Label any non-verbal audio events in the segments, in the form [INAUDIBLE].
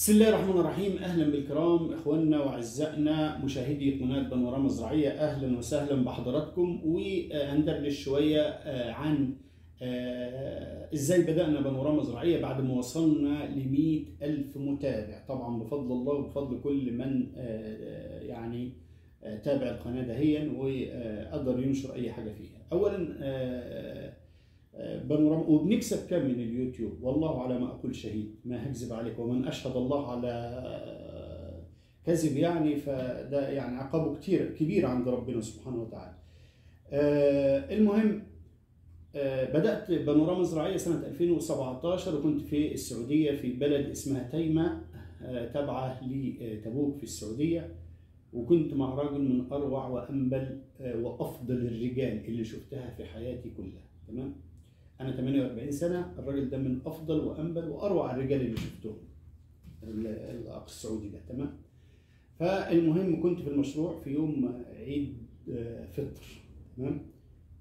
بسم الله الرحمن الرحيم. أهلا بالكرام إخواننا وأعزائنا. مشاهدي قناة بانوراما زراعيه أهلا وسهلا بحضراتكم. وهندردش شوية عن إزاي بدأنا بانوراما زراعيه بعد ما وصلنا ل ألف متابع. طبعا بفضل الله وبفضل كل من يعني تابع القناة دهيا وقدر ينشر أي حاجة فيها. اولا بانوراما وبنكسب كم من اليوتيوب؟ والله على ما أقول شهيد ما هكذب عليك. ومن أشهد الله على كذب يعني فده يعني عقابه كتير كبير عند ربنا سبحانه وتعالى. المهم بدأت بانوراما زراعيه سنة 2017 وكنت في السعودية في بلد اسمها تيمة تابعة لتبوك في السعودية. وكنت مع راجل من أروع وانبل وأفضل الرجال اللي شفتها في حياتي كلها. تمام؟ أنا 48 سنة الراجل ده من أفضل وأنبل وأروع الرجال اللي شفتهم. الأخ السعودي ده تمام؟ فالمهم كنت في المشروع في يوم عيد فطر تمام؟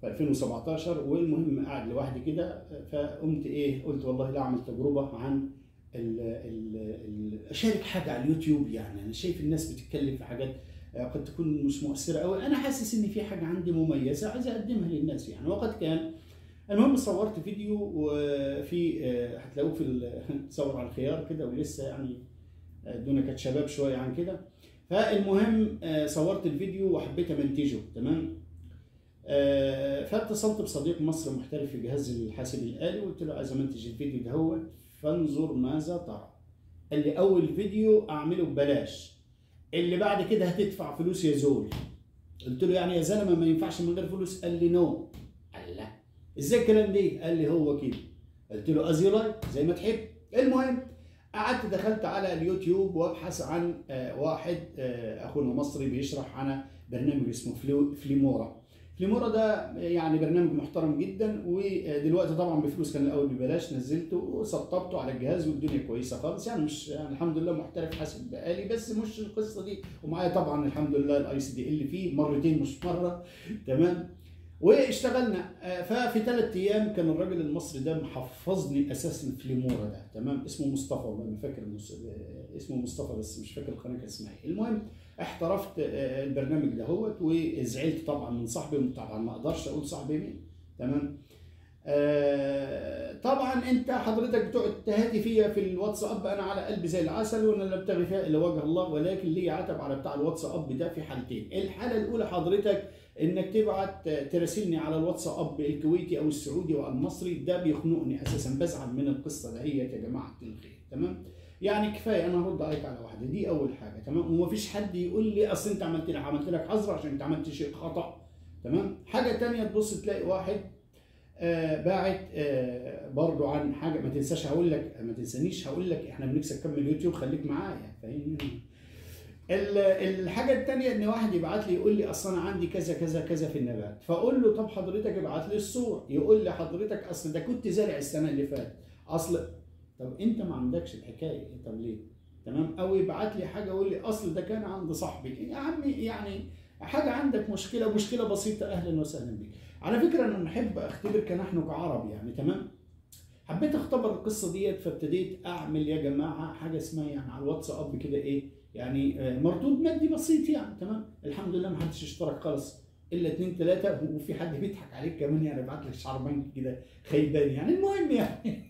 في 2017 والمهم قاعد لوحدي كده فقمت إيه قلت والله لا أعمل تجربة عن ال ال ال أشارك حاجة على اليوتيوب يعني. أنا شايف الناس بتتكلم في حاجات قد تكون مش مؤثرة قوي أنا حاسس إن في حاجة عندي مميزة عايز أقدمها للناس يعني. وقد كان المهم صورت فيديو وفي هتلاقوه في تصور على الخيار كده ولسه يعني الدنيا كانت شباب شوية عن كده. فالمهم صورت الفيديو وحبيت امنتجه تمام؟ فاتصلت بصديق مصري محترف في جهاز الحاسب الآلي وقلت له عايز أمنتج الفيديو ده هو فانظر ماذا ترى. قال لي أول فيديو أعمله ببلاش اللي بعد كده هتدفع فلوس يا زول. قلت له يعني يا زلمة ما ينفعش من غير فلوس؟ قال لي no قال لأ. إزاي الكلام ده قال لي هو كده. قلت له as you like زي ما تحب. المهم قعدت دخلت على اليوتيوب وابحث عن واحد أخونا مصري بيشرح عن برنامج اسمه فليمورا. فليمورا ده يعني برنامج محترم جدا ودلوقتي طبعا بفلوس كان الأول ببلاش نزلته وسطبته على الجهاز والدنيا كويسة خالص. يعني مش يعني الحمد لله محترف حاسب بقالي بس مش القصة دي. ومعايا طبعا الحمد لله ال ICDL فيه مرتين مش مرة. تمام؟ واشتغلنا. ففي ثلاث أيام كان الراجل المصري ده محفظني أساسا فليمورا ده. تمام؟ اسمه مصطفى والله فاكر اسمه مصطفى بس مش فاكر القناة كان اسمها إيه. المهم احترفت البرنامج دهوت وزعلت طبعا من صاحبي طبعا ما أقدرش أقول صاحبي مين. تمام؟ آه طبعا أنت حضرتك بتقعد تهاتي فيا في الواتساب أنا على قلبي زي العسل وأنا لا أبتغي فيها إلا وجه الله ولكن لي عتب على بتاع الواتساب ده في حالتين. الحالة الأولى حضرتك إنك تبعت تراسلني على الواتساب الكويتي أو السعودي أو المصري ده بيخنقني أساسا بزعل من القصة دهيت يا جماعة الخير تمام؟ يعني كفاية أنا هرد عليك على واحدة دي أول حاجة تمام؟ ومفيش حد يقول لي أصل أنت عملت لك عملت لك حظر عشان أنت عملت شيء خطأ تمام؟ حاجة تانية تبص تلاقي واحد آه باعت آه برضو عن حاجة ما تنساش هقول لك ما تنسانيش هقول لك إحنا بنكسب كم اليوتيوب خليك معايا فاهمني؟ الحاجة الثانية إن واحد يبعت لي يقول لي أصل أنا عندي كذا كذا كذا في النبات. فأقول له طب حضرتك ابعت لي الصور. يقول لي حضرتك أصل ده كنت زارع السنة اللي فاتت. أصل طب أنت ما عندكش الحكاية طب ليه؟ تمام؟ أو يبعت لي حاجة يقول لي أصل ده كان عند صاحبي. يا عمي يعني حاجة عندك مشكلة مشكلة بسيطة. أهلا وسهلا بك على فكرة أنا بحب أختبر كنحن كعرب يعني تمام؟ حبيت أختبر القصة ديت فابتديت أعمل يا جماعة حاجة اسمها يعني على الواتساب كده إيه؟ يعني مردود مادي بسيط يعني تمام؟ الحمد لله ما حدش اشترك خالص إلا اثنين ثلاثة وفي حد بيضحك عليك كمان يعني بعت لك شعر بنك كده خيبان يعني. المهم يعني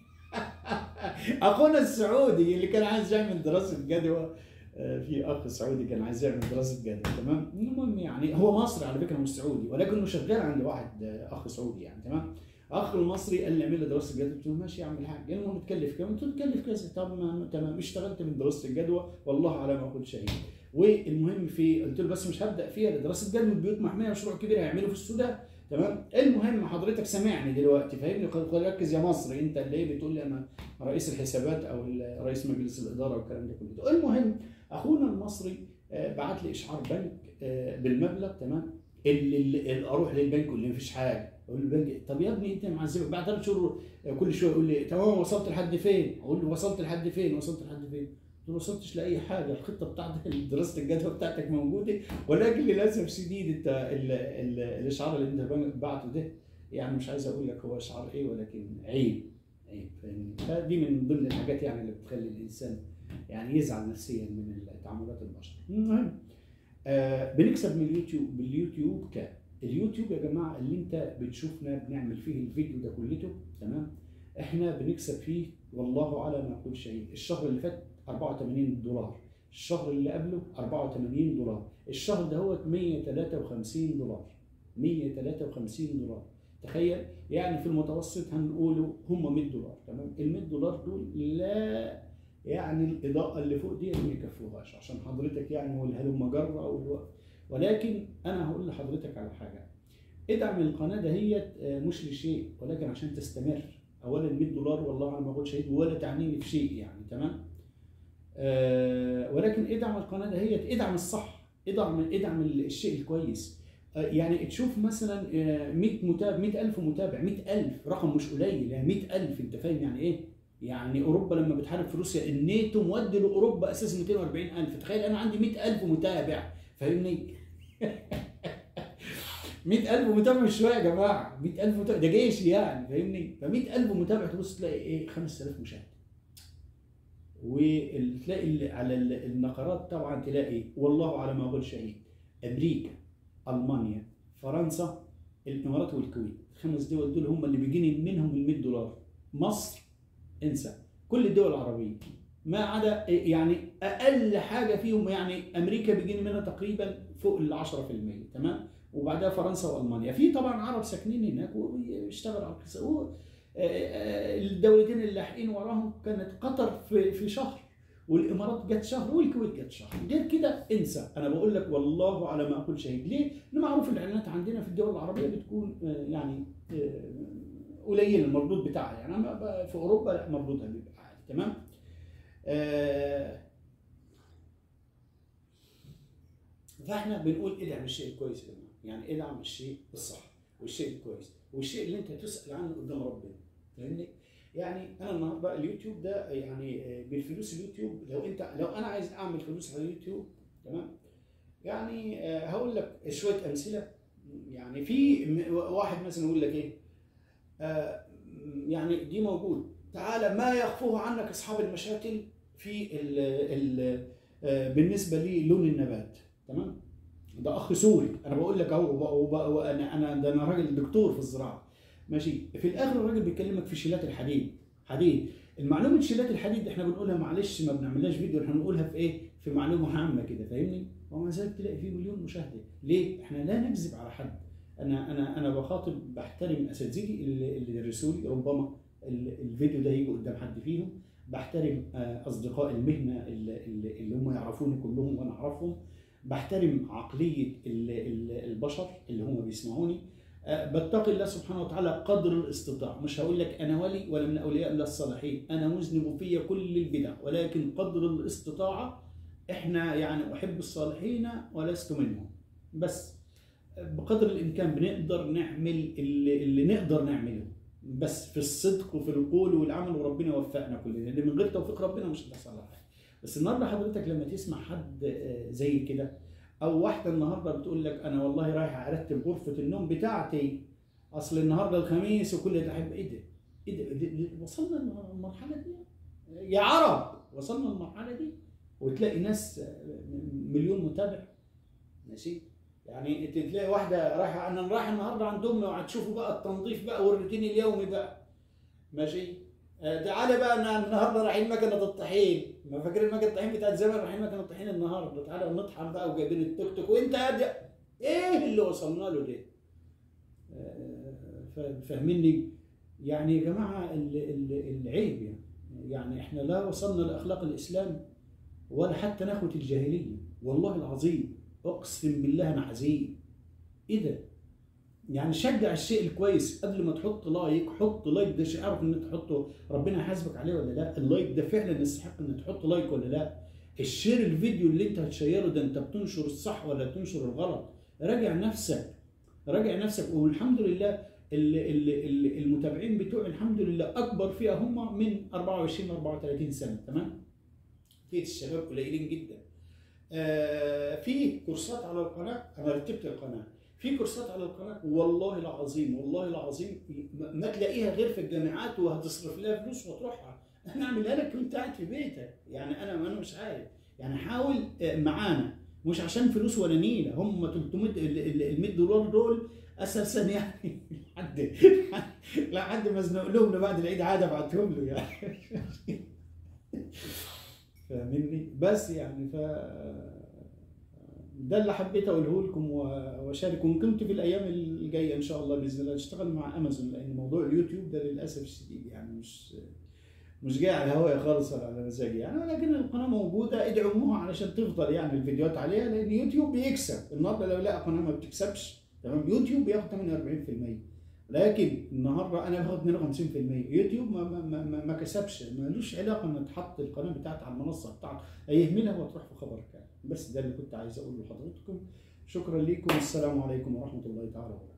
[LAUGHS] أخونا السعودي اللي كان عايز يعمل دراسة جدوى في أخ سعودي كان عايز يعمل دراسة جدوى تمام؟ المهم يعني هو مصري على فكرة مش سعودي ولكنه شغال عند واحد أخ سعودي يعني تمام؟ اخ المصري قال لي أعمل لي دراسة جدوى. قلت له ماشي يا عم الحاج المهم تكلف كام؟ قلت له تكلف كذا. طب ما تمام اشتغلت من دراسة الجدوى والله على ما أقول شهيد. والمهم في قلت له بس مش هبدأ فيها دراسة جدوى البيوت محمية مشروع كبير هيعمله في السودان. تمام؟ المهم حضرتك سامعني دلوقتي فاهمني؟ ركز يا مصري أنت اللي إيه بتقول لي أنا رئيس الحسابات أو رئيس مجلس الإدارة والكلام ده كله. المهم أخونا المصري بعت لي إشعار بنك بالمبلغ تمام؟ اللي أروح للبنك يقول لي مفيش حاجة. أقول له طب يا ابني أنت معذبك بعد ثلاث شهور كل شوية يقول لي تمام وصلت لحد فين؟ أقول له وصلت لحد فين؟ وصلت لحد فين؟ ما وصلتش لأي حاجة الخطة بتاعتك [LAUGHS] دراسة الجدوى بتاعتك موجودة ولكن للأسف شديد انت ال ال الإشعار اللي أنت بعته ده يعني مش عايز أقول لك هو إشعار إيه ولكن عيب عيب فاهمني فدي من ضمن الحاجات يعني اللي بتخلي الإنسان يعني يزعل نفسيا من تعاملات البشر المهم آه بنكسب من اليوتيوب باليوتيوب كام اليوتيوب يا جماعة اللي انت بتشوفنا بنعمل فيه الفيديو ده كلته تمام؟ إحنا بنكسب فيه والله على ما أقول شيء الشهر اللي فات 84 دولار الشهر اللي قبله 84 دولار الشهر ده هو 153 دولار 153 دولار. تخيل يعني في المتوسط هنقوله هم 100 دولار تمام؟ ال 100 دولار دول لا يعني الإضاءة اللي فوق دي ما يكفوهاش عشان حضرتك يعني والهلم جرة والوقت ولكن أنا هقول لحضرتك على حاجة. ادعم القناة دهيت مش لشيء ولكن عشان تستمر. اولا 100 دولار والله أنا ما بقول شيء ولا تعنيني في شيء يعني تمام؟ آه ولكن ادعم القناة دهيت ادعم الصح ادعم ادعم الشيء الكويس. آه يعني تشوف مثلا 100 متابع 100000 متابع 100000 رقم مش قليل يعني 100000 أنت فاهم يعني إيه؟ يعني أوروبا لما بتحارب في روسيا الناتو مودي لأوروبا أساسا 240000 تخيل أنا عندي 100000 متابع. فاهمني؟ [LAUGHS] 100000 متابع مش شوية يا جماعة. 100000 متابع. ده جيش يعني فاهمني؟ ف 100000 متابع تبص تلاقي إيه؟ 5000 مشاهد. وتلاقي على النقرات طبعا تلاقي والله على ما أقول شهيد. أمريكا ألمانيا فرنسا الإمارات والكويت. الخمس دول دول هم اللي بيجيني منهم ال 100 دولار. مصر انسى. كل الدول العربية. ما عدا يعني أقل حاجة فيهم يعني أمريكا بيجيني منها تقريبا فوق ال 10% تمام؟ وبعدها فرنسا وألمانيا. في طبعا عرب ساكنين هناك وبيشتغلوا على الدولتين اللي لاحقين وراهم كانت قطر في في شهر والإمارات جت شهر والكويت جت شهر. غير كده انسى. أنا بقول لك والله على ما أقول شهيد. ليه؟ لأن معروف الإعلانات عندنا في الدول العربية بتكون يعني قليل المردود بتاعها. يعني في أوروبا لا مردودها بيبقى عالي تمام؟ فاحنا بنقول إدعم الشيء الكويس جماعة يعني إدعم الشيء الصح والشيء الكويس والشيء اللي أنت تسأل عنه قدام ربنا. فاهمني؟ يعني أنا النهارده اليوتيوب ده يعني بالفلوس اليوتيوب لو أنت لو أنا عايز أعمل فلوس على اليوتيوب تمام؟ يعني هقول لك شوية أمثلة. يعني في واحد مثلا يقول لك إيه؟ آه يعني دي موجود. تعالى ما يخفوه عنك أصحاب المشاكل في ال ال بالنسبة للون النبات تمام؟ ده أخ سوري أنا بقول لك أهو أنا أنا ده أنا راجل دكتور في الزراعة ماشي؟ في الآخر الراجل بيكلمك في شيلات الحديد حديد. المعلومة شيلات الحديد إحنا بنقولها معلش ما بنعملهاش فيديو إحنا بنقولها في إيه؟ في معلومة عامة كده فاهمني؟ ومع ذلك تلاقي فيه مليون مشاهدة. ليه؟ إحنا لا نكذب على حد. أنا أنا أنا بخاطب بحترم أساتذتي اللي, درسوا لي ربما الفيديو ده يجي قدام حد فيهم. بحترم أصدقاء المهنة اللي, هم يعرفوني كلهم وأنا أعرفهم. بحترم عقلية البشر اللي هم بيسمعوني. بتقي الله سبحانه وتعالى قدر الاستطاع مش هقول لك أنا ولي ولا من أولياء الله الصالحين. أنا مذنب في كل البدع. ولكن قدر الاستطاعة إحنا يعني أحب الصالحين ولست منهم. بس بقدر الإمكان بنقدر نعمل اللي نقدر نعمله. بس في الصدق وفي القول والعمل وربنا يوفقنا كلنا لأن من غير توفيق ربنا مش هتحصل حاجة بس النهارده حضرتك لما تسمع حد زي كده أو واحدة النهارده بتقول لك أنا والله رايحه أرتب غرفة النوم بتاعتي أصل النهارده الخميس وكل ده احب إيه ده؟ إيه ده؟ ده وصلنا للمرحلة دي؟ يا عرب وصلنا للمرحلة دي وتلاقي ناس مليون متابع ماشي؟ يعني انت تلاقي واحدة رايحة أنا رايح النهارده عند امي وهتشوفوا بقى التنظيف بقى والروتين اليومي بقى. ماشي؟ تعالى بقى أنا النهارده رايحين مكنة الطحين. ما فاكرين مكنة الطحين بتاعت زمان؟ رايحين مكنة الطحين النهارده. تعالى نطحن بقى وجايبين التوك توك. وإنت قاعد إيه اللي وصلنا له ده؟ فاهميني؟ يعني يا جماعة العيب يعني. يعني إحنا لا وصلنا لأخلاق الإسلام ولا حتى نخوه الجاهلية. والله العظيم. اقسم بالله أنا حزين. إيه ده؟ يعني شجع الشيء الكويس قبل ما تحط like حط like ده شيء اعرف ان انت تحطه. ربنا يحاسبك عليه ولا لا؟ ال like ده فعلا يستحق ان تحط like ولا لا؟ ال share الفيديو اللي انت هتشيره ده انت بتنشر الصح ولا تنشر الغلط؟ راجع نفسك راجع نفسك. والحمد لله المتابعين بتوعي الحمد لله أكبر فئة هم من 24 ل 34 سنة. تمام؟ فئة الشباب قليلين جدا. في كورسات على القناة أنا رتبت القناة. في كورسات على القناة والله العظيم والله العظيم ما تلاقيها غير في الجامعات وهتصرف لها فلوس وتروحها. أنا أعملها لك وأنت قاعد في بيتك. يعني أنا أنا مش عارف. يعني حاول آه، معانا. مش عشان فلوس ولا نيلة. هم 300 ال 100 دولار دول أساسا يعني [LAUGHS] لحد لحد ما ازنق لهم لبعد العيد عاد ابعتهم له يعني. فاهمني؟ بس يعني ف ده اللي حبيت أقوله لكم و- واشارككم كنت في الأيام الجاية إن شاء الله بإذن الله اشتغل مع أمازون لأن موضوع اليوتيوب ده للأسف الشديد يعني مش مش جاي على هوايا خالص ولا على مزاجي يعني. ولكن القناة موجودة ادعموها علشان تفضل يعني الفيديوهات عليها لأن يوتيوب بيكسب. النهارده لو لقى قناة ما بتكسبش تمام؟ يوتيوب بياخد 48% لكن النهارده أنا باخد 52% يوتيوب ما ما ما, ما, كسبش ملوش علاقة ان تحط القناة بتاعتي على المنصة بتاعته هيهملها وتروح في خبرك. يعني بس ده اللي كنت عايز أقوله لحضراتكم. شكرا لكم والسلام عليكم ورحمة الله تعالى وبركاته.